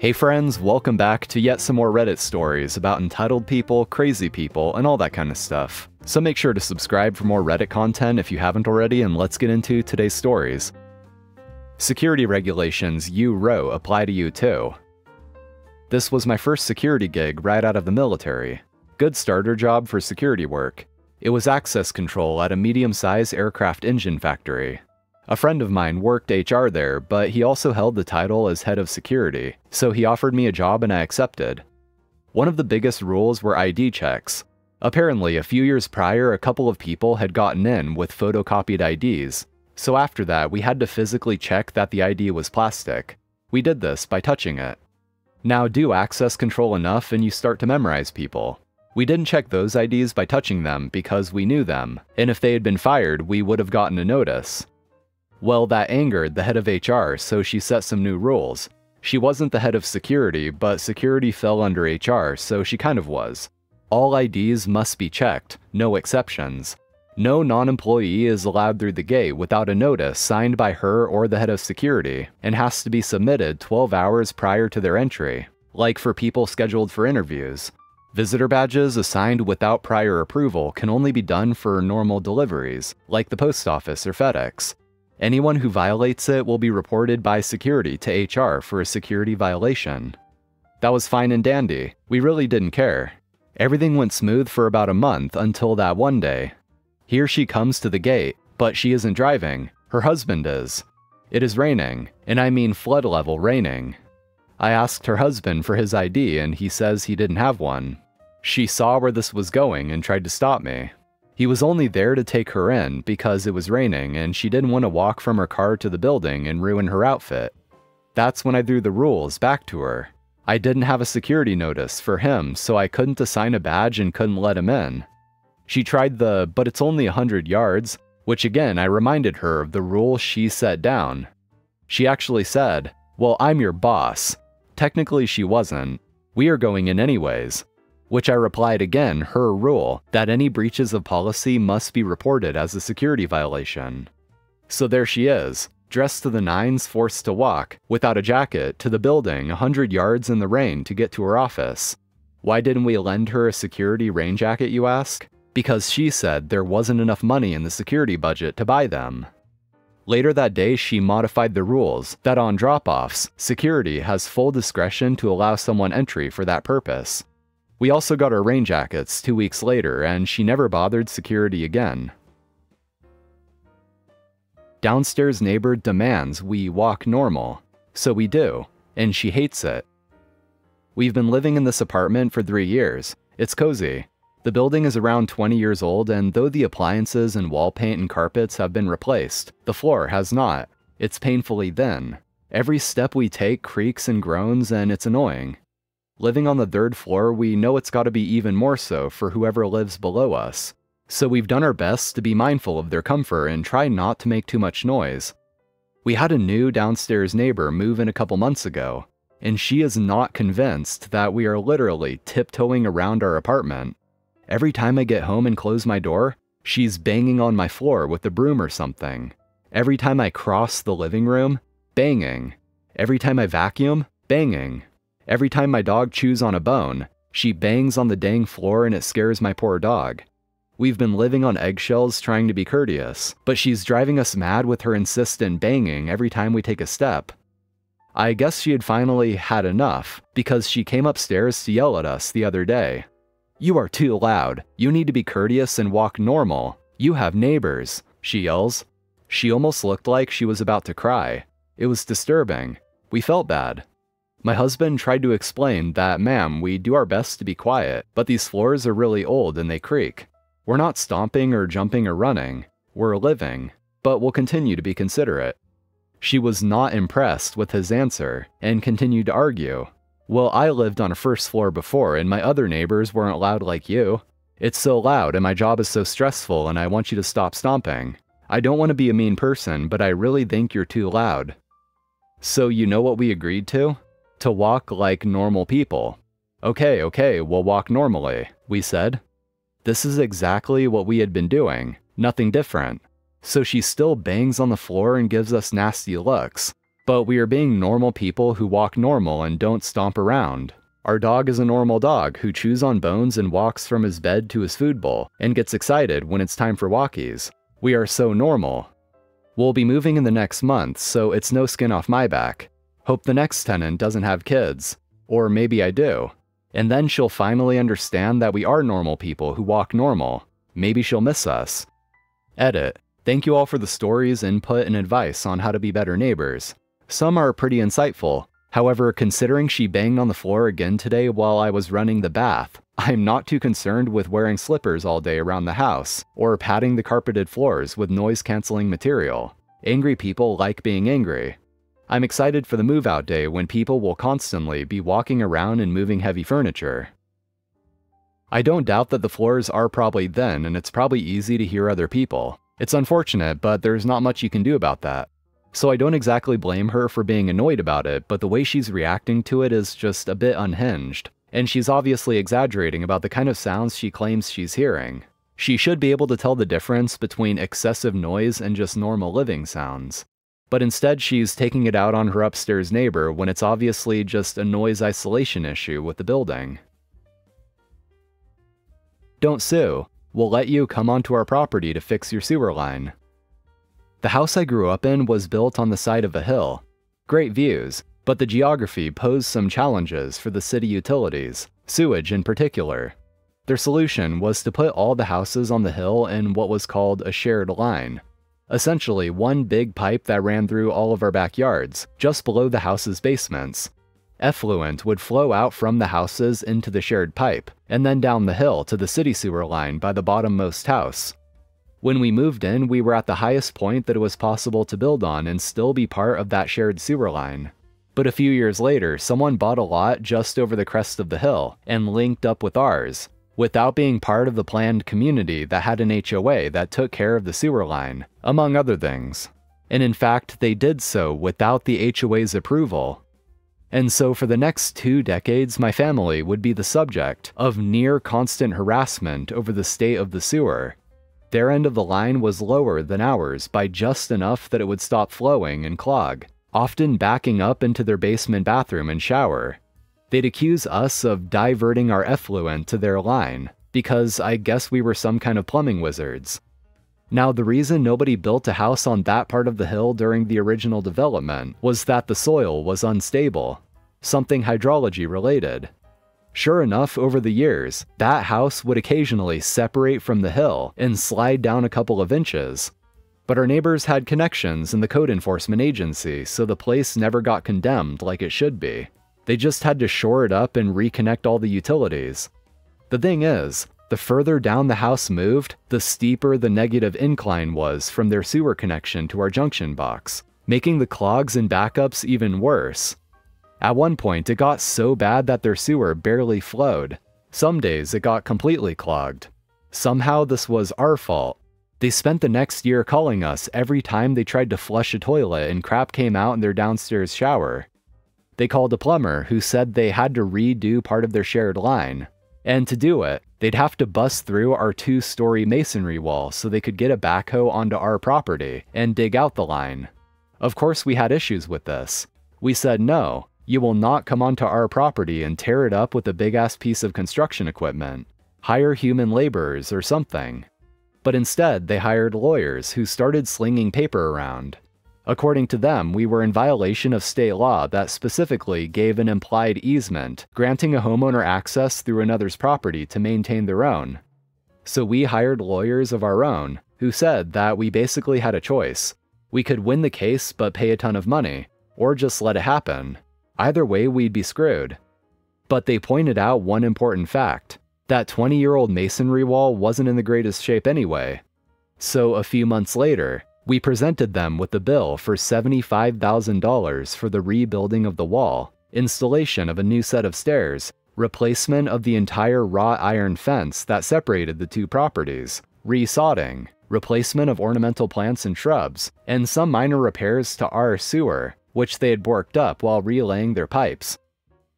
Hey friends, welcome back to yet some more Reddit stories about entitled people, crazy people, and all that kind of stuff. So make sure to subscribe for more Reddit content if you haven't already, and let's get into today's stories. Security regulations you wrote apply to you too. This was my first security gig right out of the military. Good starter job for security work. It was access control at a medium-sized aircraft engine factory. A friend of mine worked HR there, but he also held the title as head of security, so he offered me a job and I accepted. One of the biggest rules were ID checks. Apparently, a few years prior, a couple of people had gotten in with photocopied IDs, so after that, we had to physically check that the ID was plastic. We did this by touching it. Now do access control enough and you start to memorize people. We didn't check those IDs by touching them because we knew them, and if they had been fired, we would have gotten a notice. Well, that angered the head of HR, so she set some new rules. She wasn't the head of security, but security fell under HR, so she kind of was. All IDs must be checked, no exceptions. No non-employee is allowed through the gate without a notice signed by her or the head of security, and has to be submitted 12 hours prior to their entry, like for people scheduled for interviews. Visitor badges assigned without prior approval can only be done for normal deliveries, like the post office or FedEx, Anyone who violates it will be reported by security to HR for a security violation. That was fine and dandy. We really didn't care. Everything went smooth for about a month until that one day. Here she comes to the gate, but she isn't driving. Her husband is. It is raining, and I mean flood level raining. I asked her husband for his ID and he says he didn't have one. She saw where this was going and tried to stop me. He was only there to take her in because it was raining and she didn't want to walk from her car to the building and ruin her outfit. That's when I threw the rules back to her. I didn't have a security notice for him, so I couldn't assign a badge and couldn't let him in. She tried the, but it's only a 100 yards, which again I reminded her of the rule she set down. She actually said, Well, I'm your boss. Technically, she wasn't. We are going in anyways which I replied again, her rule, that any breaches of policy must be reported as a security violation. So there she is, dressed to the nines, forced to walk, without a jacket, to the building a hundred yards in the rain to get to her office. Why didn't we lend her a security rain jacket, you ask? Because she said there wasn't enough money in the security budget to buy them. Later that day, she modified the rules that on drop offs, security has full discretion to allow someone entry for that purpose, we also got our rain jackets two weeks later, and she never bothered security again. Downstairs neighbor demands we walk normal, so we do, and she hates it. We've been living in this apartment for three years. It's cozy. The building is around 20 years old, and though the appliances and wall paint and carpets have been replaced, the floor has not. It's painfully thin. Every step we take creaks and groans, and it's annoying. Living on the third floor, we know it's gotta be even more so for whoever lives below us. So we've done our best to be mindful of their comfort and try not to make too much noise. We had a new downstairs neighbor move in a couple months ago, and she is not convinced that we are literally tiptoeing around our apartment. Every time I get home and close my door, she's banging on my floor with a broom or something. Every time I cross the living room, banging. Every time I vacuum, banging. Every time my dog chews on a bone, she bangs on the dang floor and it scares my poor dog. We've been living on eggshells trying to be courteous, but she's driving us mad with her insistent banging every time we take a step. I guess she had finally had enough, because she came upstairs to yell at us the other day. You are too loud. You need to be courteous and walk normal. You have neighbors, she yells. She almost looked like she was about to cry. It was disturbing. We felt bad. My husband tried to explain that, ma'am, we do our best to be quiet, but these floors are really old and they creak. We're not stomping or jumping or running. We're living, but we'll continue to be considerate. She was not impressed with his answer and continued to argue. Well, I lived on a first floor before and my other neighbors weren't loud like you. It's so loud and my job is so stressful and I want you to stop stomping. I don't want to be a mean person, but I really think you're too loud. So you know what we agreed to? To walk like normal people. Okay, okay, we'll walk normally, we said. This is exactly what we had been doing, nothing different. So she still bangs on the floor and gives us nasty looks. But we are being normal people who walk normal and don't stomp around. Our dog is a normal dog who chews on bones and walks from his bed to his food bowl and gets excited when it's time for walkies. We are so normal. We'll be moving in the next month, so it's no skin off my back. Hope the next tenant doesn't have kids. Or maybe I do. And then she'll finally understand that we are normal people who walk normal. Maybe she'll miss us. Edit. Thank you all for the stories, input, and advice on how to be better neighbors. Some are pretty insightful. However, considering she banged on the floor again today while I was running the bath, I'm not too concerned with wearing slippers all day around the house, or padding the carpeted floors with noise-canceling material. Angry people like being angry. I'm excited for the move-out day when people will constantly be walking around and moving heavy furniture. I don't doubt that the floors are probably thin and it's probably easy to hear other people. It's unfortunate, but there's not much you can do about that. So I don't exactly blame her for being annoyed about it, but the way she's reacting to it is just a bit unhinged. And she's obviously exaggerating about the kind of sounds she claims she's hearing. She should be able to tell the difference between excessive noise and just normal living sounds. But instead, she's taking it out on her upstairs neighbor when it's obviously just a noise isolation issue with the building. Don't sue. We'll let you come onto our property to fix your sewer line. The house I grew up in was built on the side of a hill. Great views, but the geography posed some challenges for the city utilities, sewage in particular. Their solution was to put all the houses on the hill in what was called a shared line. Essentially, one big pipe that ran through all of our backyards, just below the house's basements, Effluent would flow out from the houses into the shared pipe, and then down the hill to the city sewer line by the bottommost house. When we moved in, we were at the highest point that it was possible to build on and still be part of that shared sewer line. But a few years later, someone bought a lot just over the crest of the hill and linked up with ours, without being part of the planned community that had an HOA that took care of the sewer line, among other things. And in fact, they did so without the HOA's approval, and so for the next two decades, my family would be the subject of near constant harassment over the state of the sewer. Their end of the line was lower than ours by just enough that it would stop flowing and clog, often backing up into their basement bathroom and shower. They'd accuse us of diverting our effluent to their line, because I guess we were some kind of plumbing wizards. Now, the reason nobody built a house on that part of the hill during the original development was that the soil was unstable, something hydrology related. Sure enough, over the years, that house would occasionally separate from the hill and slide down a couple of inches. But our neighbors had connections in the code enforcement agency, so the place never got condemned like it should be. They just had to shore it up and reconnect all the utilities. The thing is, the further down the house moved, the steeper the negative incline was from their sewer connection to our junction box, making the clogs and backups even worse. At one point, it got so bad that their sewer barely flowed. Some days, it got completely clogged. Somehow, this was our fault. They spent the next year calling us every time they tried to flush a toilet and crap came out in their downstairs shower. They called a plumber who said they had to redo part of their shared line. And to do it, they'd have to bust through our two story masonry wall so they could get a backhoe onto our property and dig out the line. Of course, we had issues with this. We said no, you will not come onto our property and tear it up with a big ass piece of construction equipment. Hire human laborers or something. But instead, they hired lawyers who started slinging paper around. According to them, we were in violation of state law that specifically gave an implied easement, granting a homeowner access through another's property to maintain their own. So we hired lawyers of our own, who said that we basically had a choice. We could win the case but pay a ton of money, or just let it happen. Either way, we'd be screwed. But they pointed out one important fact that 20 year old masonry wall wasn't in the greatest shape anyway. So a few months later, we presented them with a bill for $75,000 for the rebuilding of the wall, installation of a new set of stairs, replacement of the entire wrought iron fence that separated the two properties, resodding, replacement of ornamental plants and shrubs, and some minor repairs to our sewer, which they had borked up while relaying their pipes.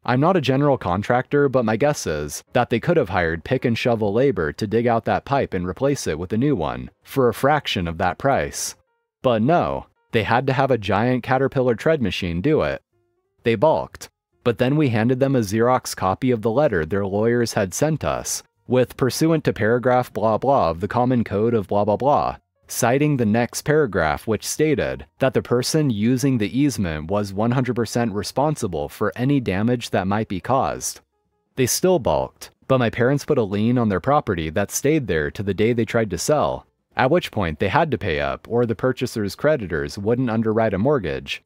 I'm not a general contractor, but my guess is that they could have hired pick and shovel labor to dig out that pipe and replace it with a new one, for a fraction of that price. But no, They had to have a giant Caterpillar tread machine do it. They balked. But then we handed them a Xerox copy of the letter their lawyers had sent us, with pursuant to paragraph blah blah of the Common Code of blah blah blah, citing the next paragraph which stated that the person using the easement was 100% responsible for any damage that might be caused. They still balked, but my parents put a lien on their property that stayed there to the day they tried to sell, at which point they had to pay up or the purchaser's creditors wouldn't underwrite a mortgage.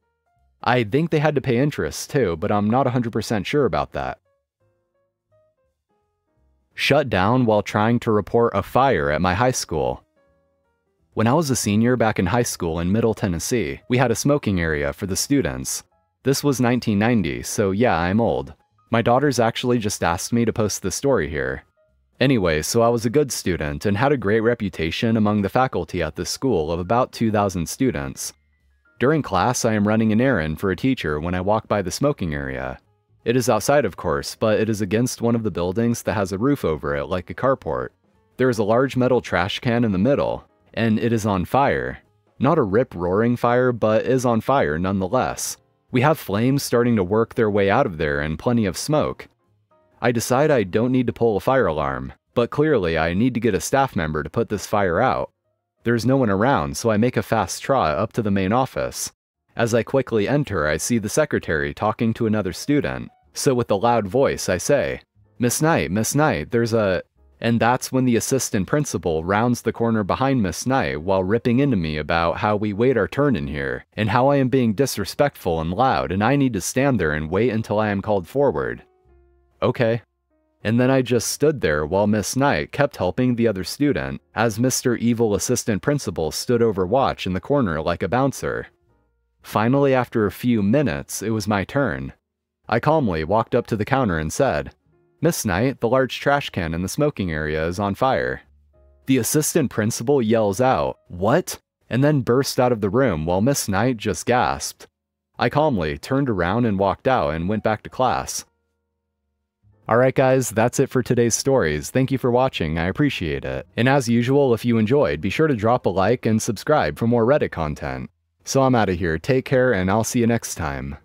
I think they had to pay interest too, but I'm not 100% sure about that. Shut down while trying to report a fire at my high school. When I was a senior back in high school in Middle Tennessee, we had a smoking area for the students. This was 1990, so yeah, I'm old. My daughters actually just asked me to post the story here. Anyway, so I was a good student and had a great reputation among the faculty at this school of about 2,000 students. During class, I am running an errand for a teacher when I walk by the smoking area. It is outside, of course, but it is against one of the buildings that has a roof over it like a carport. There is a large metal trash can in the middle, and it is on fire. Not a rip roaring fire, but is on fire nonetheless. We have flames starting to work their way out of there and plenty of smoke. I decide I don't need to pull a fire alarm, but clearly I need to get a staff member to put this fire out. There's no one around, so I make a fast trot up to the main office. As I quickly enter, I see the secretary talking to another student. So with a loud voice, I say, Miss Knight, Miss Knight, there's a... And that's when the assistant principal rounds the corner behind Miss Knight while ripping into me about how we wait our turn in here, and how I am being disrespectful and loud and I need to stand there and wait until I am called forward. Okay, and then I just stood there while Miss Knight kept helping the other student, as Mr. Evil Assistant Principal stood over watch in the corner like a bouncer. Finally, after a few minutes, it was my turn. I calmly walked up to the counter and said, Miss Knight, the large trash can in the smoking area is on fire. The assistant principal yells out, What? and then burst out of the room while Miss Knight just gasped. I calmly turned around and walked out and went back to class. Alright guys, that's it for today's stories. Thank you for watching, I appreciate it. And as usual, if you enjoyed, be sure to drop a like and subscribe for more Reddit content. So I'm out of here, take care, and I'll see you next time.